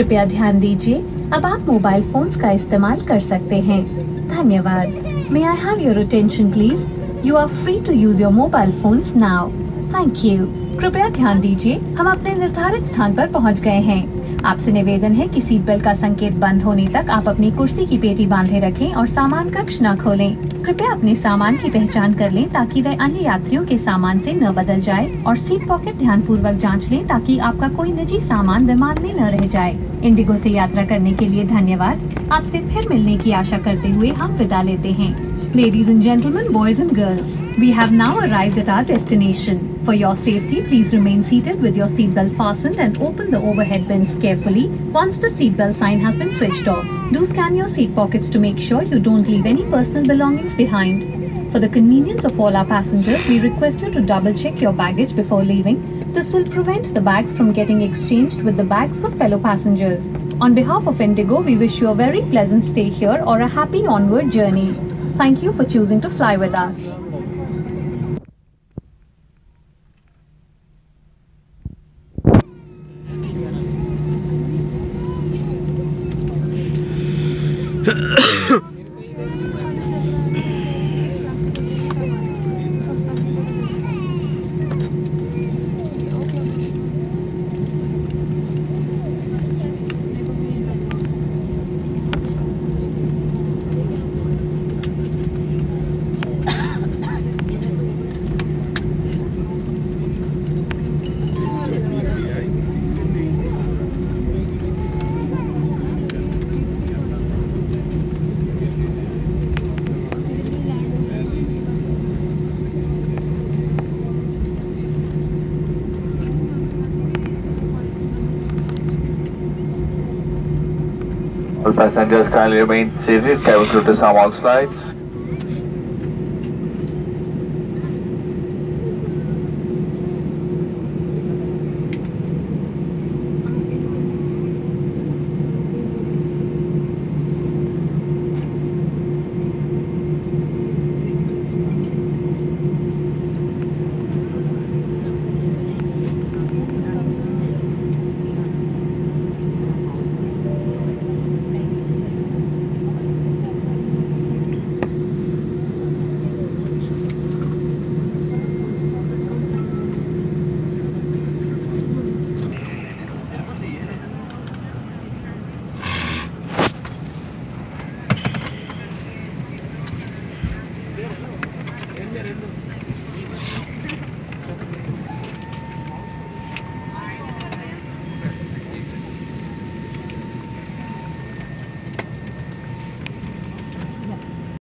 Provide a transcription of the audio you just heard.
कृपया ध्यान दीजिए, अब आप मोबाइल फोन्स का इस्तेमाल कर सकते हैं। धन्यवाद। May I have your attention please you are free to use your mobile phones now thank you कृपया ध्यान दीजिए, हम अपने निर्धारित स्थान पर पहुँच गए हैं। आपसे निवेदन है कि सीट बेल्ट का संकेत बंद होने तक आप अपनी कुर्सी की पेटी बांधे रखें और सामान कक्ष न खोलें। कृपया अपने सामान की पहचान कर लें ताकि वह अन्य यात्रियों के सामान से न बदल जाए और सीट पॉकेट ध्यान पूर्वक जाँच लें ताकि आपका कोई निजी सामान विमान में न रह जाए। इंडिगो से यात्रा करने के लिए धन्यवाद। आपसे फिर मिलने की आशा करते हुए हम विदा लेते हैं। Ladies and gentlemen, boys and girls, we have now arrived at our destination. For your safety, please remain seated with your seatbelt fastened and open the overhead bins carefully once the seatbelt sign has been switched off. Do scan your seat pockets to make sure you don't leave any personal belongings behind. For the convenience of all our passengers, we request you to double check your baggage before leaving. This will prevent the bags from getting exchanged with the bags of fellow passengers. On behalf of Indigo, we wish you a very pleasant stay here or a happy onward journey. Thank you for choosing to fly with us. passengers kindly remain seated. Cabin crew disarm all slides. Gracias.